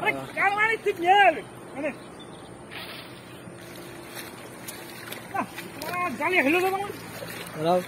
Ga maar niet tik neer. Hello.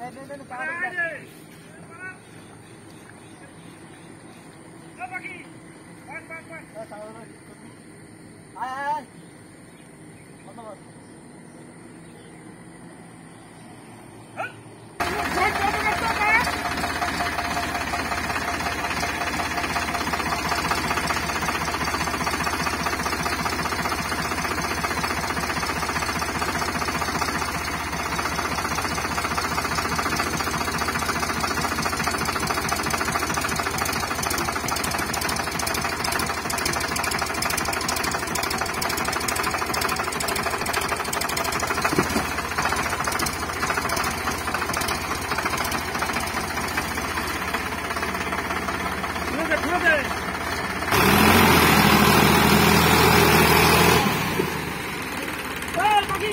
É, vem, vem no carro. Vai, vai, vai. Ai, ai, ai. Vamos, vamos.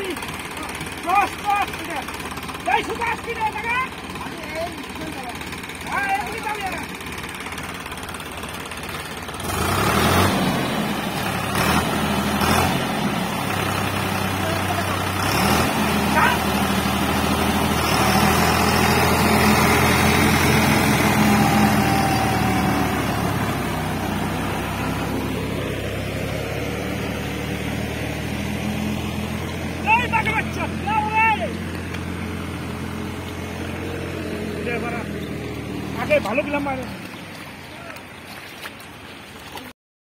Los, los, wieder! Gleich, du darfst wieder, Digga! আগে ভালো গেলাম মানে